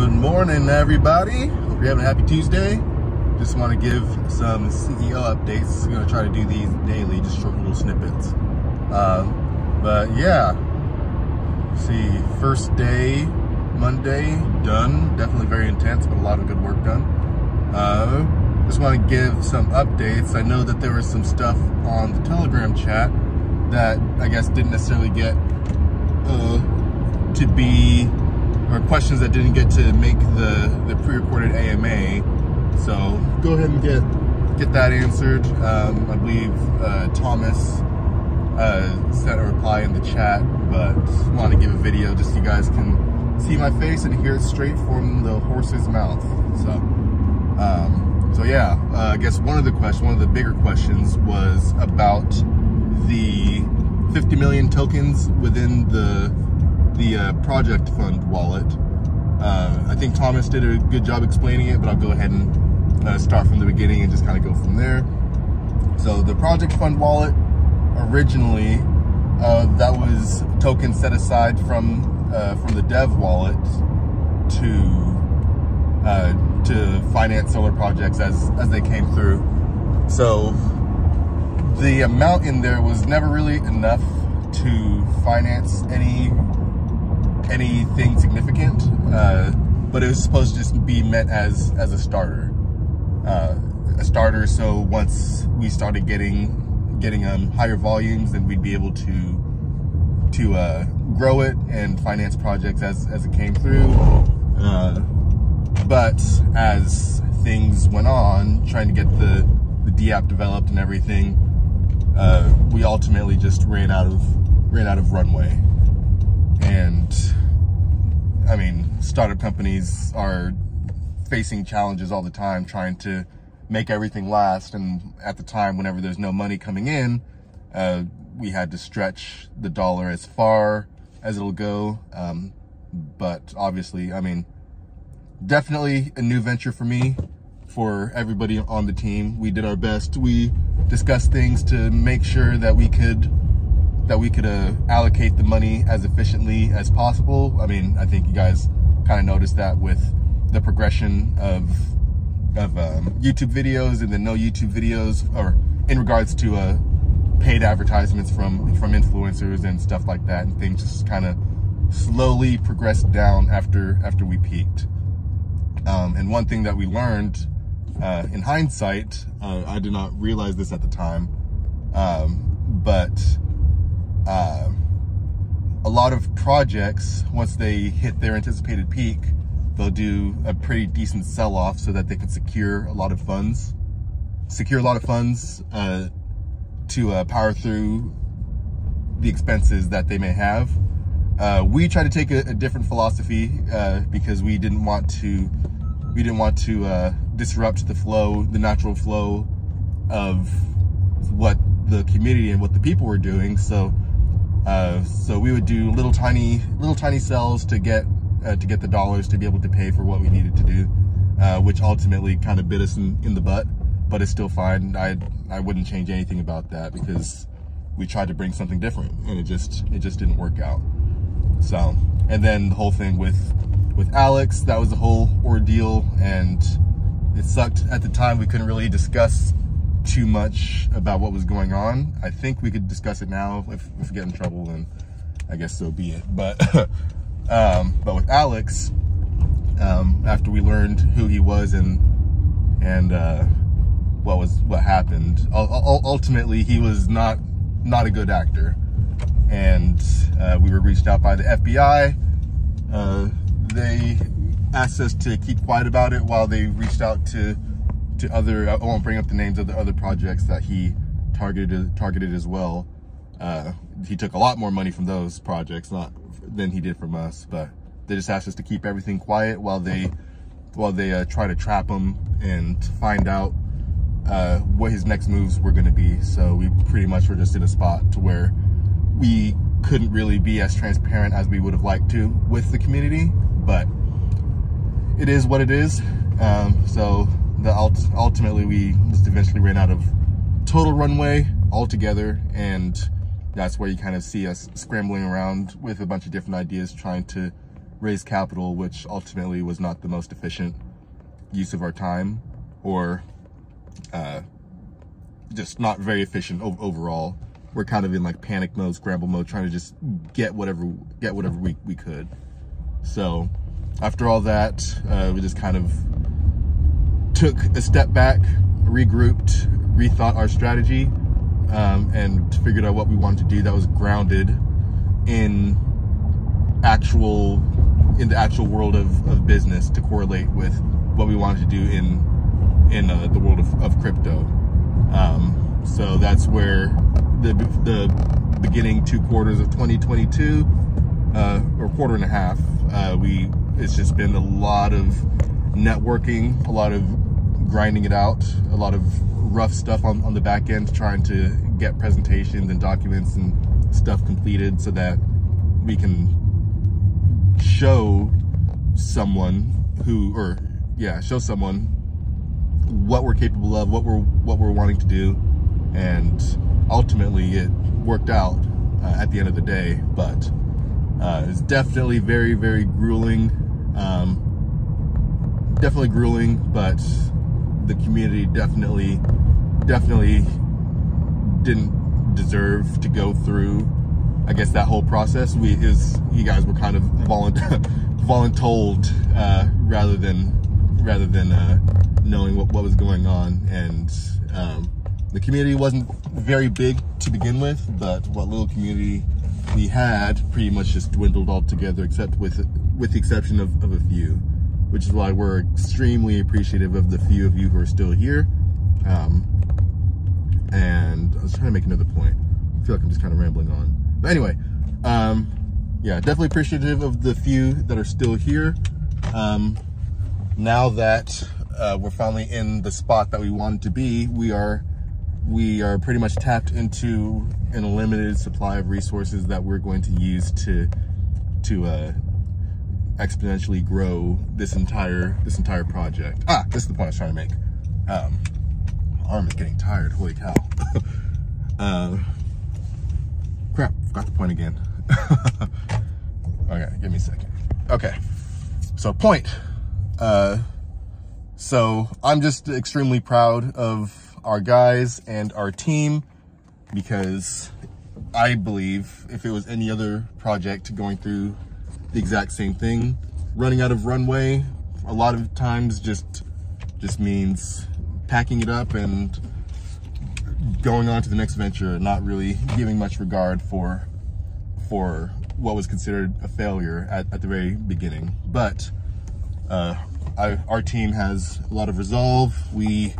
Good morning, everybody. Hope you're having a happy Tuesday. Just want to give some CEO updates. I'm going to try to do these daily, just short little snippets. Um, but yeah, see, first day, Monday, done. Definitely very intense, but a lot of good work done. Uh, just want to give some updates. I know that there was some stuff on the Telegram chat that I guess didn't necessarily get uh, to be or questions that didn't get to make the, the pre-recorded AMA. So go ahead and get get that answered. Um, I believe uh, Thomas uh, sent a reply in the chat, but want to give a video just so you guys can see my face and hear it straight from the horse's mouth. So, um, so yeah, uh, I guess one of the questions, one of the bigger questions was about the 50 million tokens within the the uh, project fund wallet. Uh, I think Thomas did a good job explaining it, but I'll go ahead and uh, start from the beginning and just kind of go from there. So the project fund wallet, originally, uh, that was tokens set aside from uh, from the dev wallet to uh, to finance solar projects as as they came through. So the amount in there was never really enough to finance any anything significant, uh, but it was supposed to just be meant as as a starter, uh, a starter. So once we started getting getting um, higher volumes, then we'd be able to to uh, grow it and finance projects as as it came through. Uh, but as things went on, trying to get the the D app developed and everything, uh, we ultimately just ran out of ran out of runway and I mean, startup companies are facing challenges all the time trying to make everything last. And at the time, whenever there's no money coming in, uh, we had to stretch the dollar as far as it'll go. Um, but obviously, I mean, definitely a new venture for me, for everybody on the team. We did our best. We discussed things to make sure that we could that we could uh, allocate the money as efficiently as possible. I mean, I think you guys kind of noticed that with the progression of of um, YouTube videos and then no YouTube videos, or in regards to uh, paid advertisements from from influencers and stuff like that, and things just kind of slowly progressed down after after we peaked. Um, and one thing that we learned uh, in hindsight, uh, I did not realize this at the time, um, but uh, a lot of projects, once they hit their anticipated peak, they'll do a pretty decent sell-off so that they can secure a lot of funds, secure a lot of funds uh, to uh, power through the expenses that they may have. Uh, we try to take a, a different philosophy uh, because we didn't want to we didn't want to uh, disrupt the flow, the natural flow of what the community and what the people were doing. So uh, so we would do little tiny, little tiny sells to get uh, to get the dollars to be able to pay for what we needed to do, uh, which ultimately kind of bit us in, in the butt. But it's still fine. I I wouldn't change anything about that because we tried to bring something different, and it just it just didn't work out. So, and then the whole thing with with Alex, that was a whole ordeal, and it sucked at the time. We couldn't really discuss too much about what was going on. I think we could discuss it now. If, if we get in trouble, then I guess so be it. But um, but with Alex, um, after we learned who he was and and uh, what was what happened, ultimately he was not not a good actor, and uh, we were reached out by the FBI. Uh, they asked us to keep quiet about it while they reached out to to other, I won't bring up the names of the other projects that he targeted targeted as well. Uh, he took a lot more money from those projects, not than he did from us, but they just asked us to keep everything quiet while they while they uh, try to trap him and find out uh, what his next moves were going to be. So we pretty much were just in a spot to where we couldn't really be as transparent as we would have liked to with the community, but it is what it is. Um, so the ultimately we just eventually ran out of total runway altogether and that's where you kind of see us scrambling around with a bunch of different ideas trying to raise capital, which ultimately was not the most efficient use of our time or uh, just not very efficient overall. We're kind of in like panic mode, scramble mode, trying to just get whatever get whatever we, we could. So after all that, uh, we just kind of took a step back, regrouped, rethought our strategy, um, and figured out what we wanted to do that was grounded in actual in the actual world of, of business to correlate with what we wanted to do in in uh, the world of, of crypto. Um, so that's where the the beginning two quarters of 2022 uh, or quarter and a half, uh, we it's just been a lot of networking, a lot of grinding it out, a lot of rough stuff on, on the back end, trying to get presentations and documents and stuff completed so that we can show someone who, or yeah, show someone what we're capable of, what we're what we're wanting to do, and ultimately it worked out uh, at the end of the day. But uh, it's definitely very very grueling, um, definitely grueling, but the community definitely definitely didn't deserve to go through I guess that whole process. We is you guys were kind of voluntold uh, rather than rather than uh, knowing what, what was going on. And um, the community wasn't very big to begin with but what little community we had pretty much just dwindled altogether except with with the exception of, of a few which is why we're extremely appreciative of the few of you who are still here. Um, and I was trying to make another point. I feel like I'm just kind of rambling on. But anyway, um, yeah, definitely appreciative of the few that are still here. Um, now that uh, we're finally in the spot that we wanted to be, we are we are pretty much tapped into an unlimited supply of resources that we're going to use to to uh, exponentially grow this entire this entire project. Ah, this is the point I was trying to make. Um, arm is getting tired. Holy cow. uh, crap, forgot the point again. okay, give me a second. Okay, so point. Uh, so I'm just extremely proud of our guys and our team because I believe if it was any other project going through the exact same thing, running out of runway, a lot of times just just means packing it up and going on to the next venture, not really giving much regard for for what was considered a failure at, at the very beginning. But uh, I, our team has a lot of resolve. We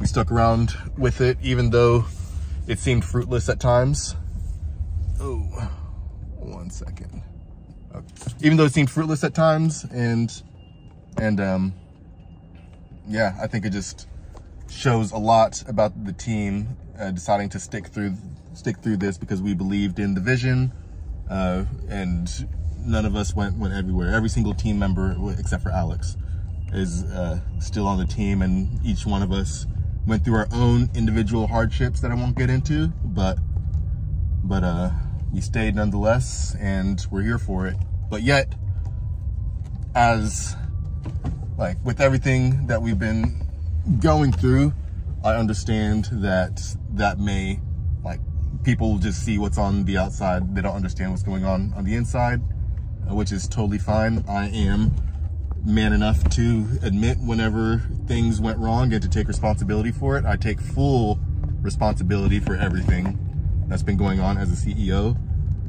we stuck around with it, even though it seemed fruitless at times. Oh, one second. Even though it seemed fruitless at times, and and um, yeah, I think it just shows a lot about the team uh, deciding to stick through stick through this because we believed in the vision uh, and none of us went went everywhere. Every single team member except for Alex is uh, still on the team and each one of us went through our own individual hardships that I won't get into but but uh we stayed nonetheless and we're here for it but yet as like with everything that we've been going through, I understand that that may, like, people just see what's on the outside. They don't understand what's going on on the inside, which is totally fine. I am man enough to admit whenever things went wrong and to take responsibility for it. I take full responsibility for everything that's been going on as a CEO.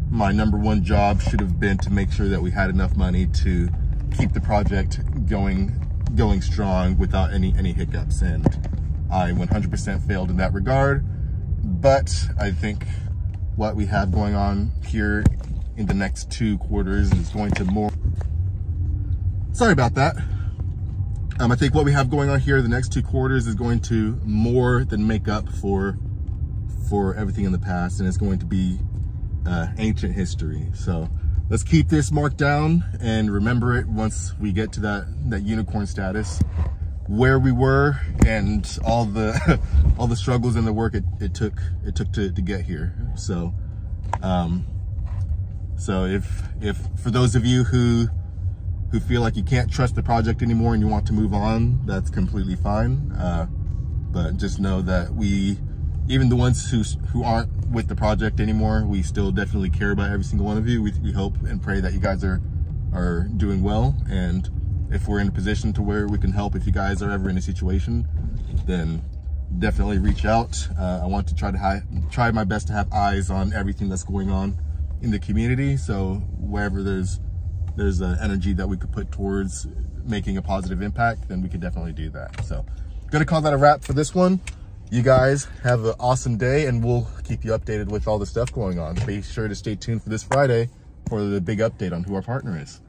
My number one job should have been to make sure that we had enough money to keep the project going going strong without any any hiccups and I 100% failed in that regard but I think what we have going on here in the next two quarters is going to more sorry about that um, I think what we have going on here the next two quarters is going to more than make up for for everything in the past and it's going to be uh, ancient history. So let's keep this marked down and remember it once we get to that that unicorn status. Where we were and all the all the struggles and the work it, it took it took to, to get here. So um so if if for those of you who who feel like you can't trust the project anymore and you want to move on, that's completely fine. Uh, but just know that we, even the ones who, who aren't with the project anymore, we still definitely care about every single one of you. We, we hope and pray that you guys are, are doing well. And if we're in a position to where we can help, if you guys are ever in a situation, then definitely reach out. Uh, I want to try to try my best to have eyes on everything that's going on in the community. So wherever there's there's an energy that we could put towards making a positive impact, then we could definitely do that. So gonna call that a wrap for this one. You guys have an awesome day and we'll keep you updated with all the stuff going on. Be sure to stay tuned for this Friday for the big update on who our partner is.